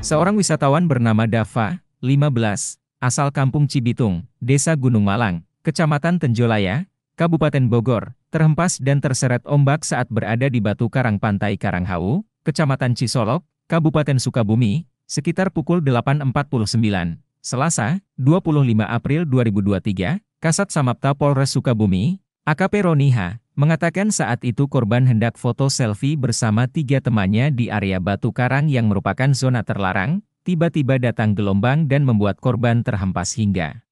Seorang wisatawan bernama Dava, 15, asal Kampung Cibitung, Desa Gunung Malang, Kecamatan Tenjolaya, Kabupaten Bogor, terhempas dan terseret ombak saat berada di batu karang pantai Karanghau, Kecamatan Cisolok, Kabupaten Sukabumi, sekitar pukul 8.49, Selasa, 25 April 2023, Kasat Samapta Polres Sukabumi, AKP Roniha, mengatakan saat itu korban hendak foto selfie bersama tiga temannya di area batu karang yang merupakan zona terlarang, tiba-tiba datang gelombang dan membuat korban terhempas hingga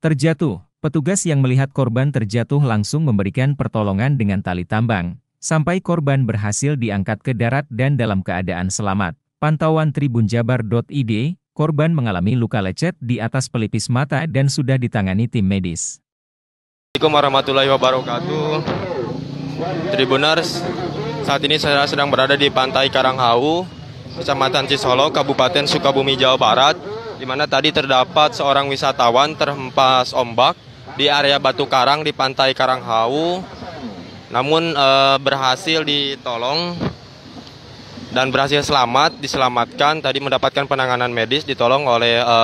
terjatuh. Petugas yang melihat korban terjatuh langsung memberikan pertolongan dengan tali tambang, sampai korban berhasil diangkat ke darat dan dalam keadaan selamat. Pantauan tribunjabar.id, korban mengalami luka lecet di atas pelipis mata dan sudah ditangani tim medis. Assalamualaikum warahmatullahi wabarakatuh. Tribuners, saat ini saya sedang berada di Pantai Karanghau, Kecamatan Cisolo, Kabupaten Sukabumi, Jawa Barat, di mana tadi terdapat seorang wisatawan terhempas ombak di area batu karang di pantai Karanghau namun e, berhasil ditolong dan berhasil selamat diselamatkan tadi mendapatkan penanganan medis ditolong oleh e,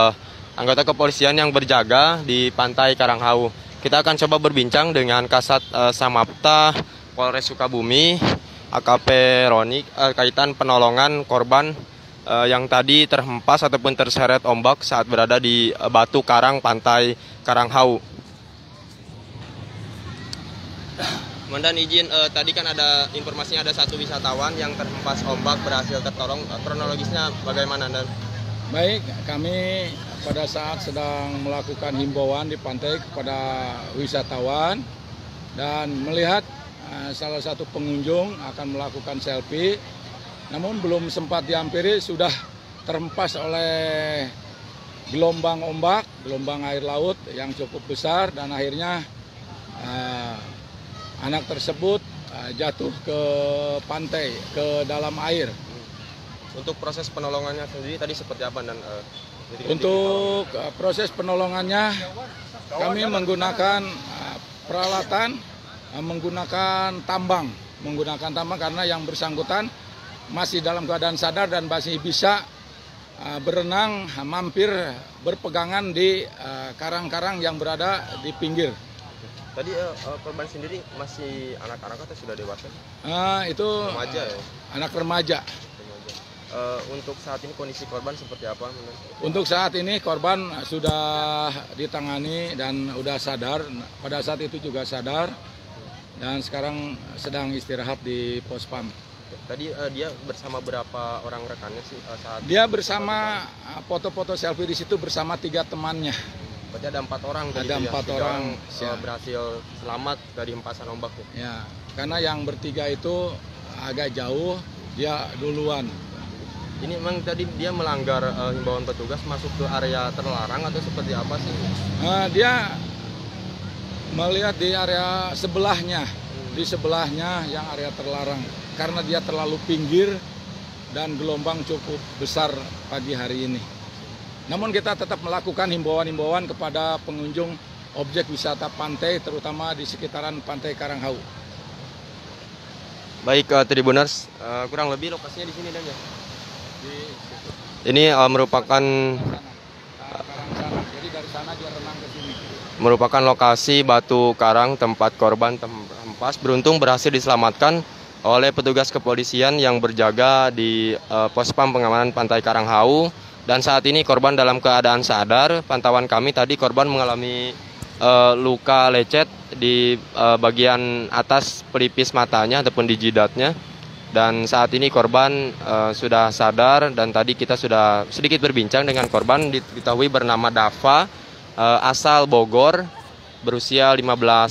anggota kepolisian yang berjaga di pantai Karanghau kita akan coba berbincang dengan Kasat e, Samapta Polres Sukabumi AKP Roni e, kaitan penolongan korban yang tadi terhempas ataupun terseret ombak saat berada di batu karang pantai Karanghau. Mandan izin uh, tadi kan ada informasinya ada satu wisatawan yang terhempas ombak berhasil tertolong. Uh, kronologisnya bagaimana dan? Baik, kami pada saat sedang melakukan himbauan di pantai kepada wisatawan dan melihat uh, salah satu pengunjung akan melakukan selfie, namun belum sempat dihampiri sudah terhempas oleh gelombang ombak, gelombang air laut yang cukup besar dan akhirnya uh, anak tersebut uh, jatuh ke pantai, ke dalam air. Untuk proses penolongannya sendiri tadi seperti apa dan uh, untuk uh, proses penolongannya kami menggunakan uh, peralatan uh, menggunakan tambang, menggunakan tambang karena yang bersangkutan masih dalam keadaan sadar dan masih bisa berenang mampir berpegangan di karang-karang yang berada di pinggir. Tadi uh, korban sendiri masih anak-anak atau sudah dewasa? Uh, itu remaja ya. Anak remaja. Uh, untuk saat ini kondisi korban seperti apa? Untuk saat ini korban sudah ditangani dan sudah sadar. Pada saat itu juga sadar dan sekarang sedang istirahat di pos pam. Tadi uh, dia bersama berapa orang rekannya sih uh, saat? Dia bersama foto-foto selfie di situ bersama tiga temannya. Berarti ada empat orang Ada ya? empat ya? orang, orang ya. berhasil selamat dari hempasan ombak ya? Ya, karena yang bertiga itu agak jauh, dia duluan. Ini memang tadi dia melanggar uh, himbauan petugas masuk ke area terlarang atau seperti apa sih? Uh, dia melihat di area sebelahnya, hmm. di sebelahnya yang area terlarang. Karena dia terlalu pinggir dan gelombang cukup besar pagi hari ini. Namun kita tetap melakukan himbauan-himbauan kepada pengunjung objek wisata pantai terutama di sekitaran Pantai Karanghau. Baik uh, Tribuners, uh, kurang lebih lokasinya di sini dan ya. Ini uh, merupakan. Merupakan lokasi batu karang tempat korban terhempas. Beruntung berhasil diselamatkan oleh petugas kepolisian yang berjaga di uh, pos pam pengamanan Pantai Karanghau dan saat ini korban dalam keadaan sadar. Pantauan kami tadi korban mengalami uh, luka lecet di uh, bagian atas pelipis matanya ataupun di jidatnya. Dan saat ini korban uh, sudah sadar dan tadi kita sudah sedikit berbincang dengan korban. Diketahui bernama Dava uh, asal Bogor berusia 15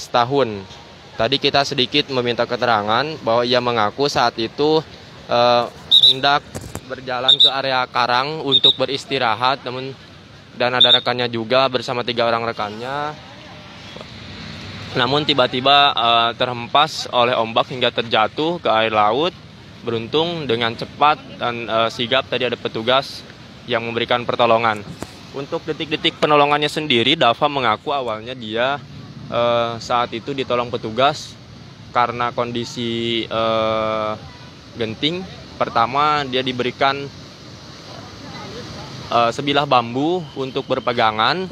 tahun. Tadi kita sedikit meminta keterangan bahwa ia mengaku saat itu uh, hendak berjalan ke area karang untuk beristirahat. Namun dan ada rekannya juga bersama tiga orang rekannya. Namun tiba-tiba uh, terhempas oleh ombak hingga terjatuh ke air laut beruntung dengan cepat dan uh, sigap tadi ada petugas yang memberikan pertolongan untuk detik-detik penolongannya sendiri Dava mengaku awalnya dia eh, saat itu ditolong petugas karena kondisi eh, genting. Pertama dia diberikan eh, sebilah bambu untuk berpegangan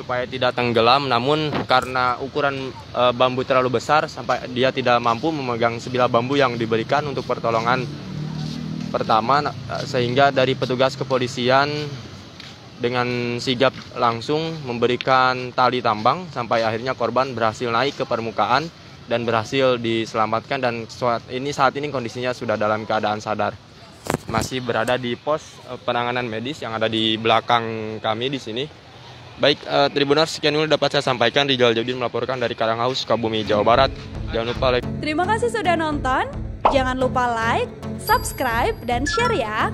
supaya tidak tenggelam. Namun karena ukuran eh, bambu terlalu besar sampai dia tidak mampu memegang sebilah bambu yang diberikan untuk pertolongan pertama eh, sehingga dari petugas kepolisian dengan sigap langsung memberikan tali tambang sampai akhirnya korban berhasil naik ke permukaan dan berhasil diselamatkan dan saat ini saat ini kondisinya sudah dalam keadaan sadar. Masih berada di pos eh, penanganan medis yang ada di belakang kami di sini. Baik, eh, Tribuners, sekian dulu dapat saya sampaikan. Rijal Jodin melaporkan dari Karanghaus, Sukabumi, Jawa Barat. Jangan lupa like Terima kasih sudah nonton. Jangan lupa like, subscribe, dan share ya.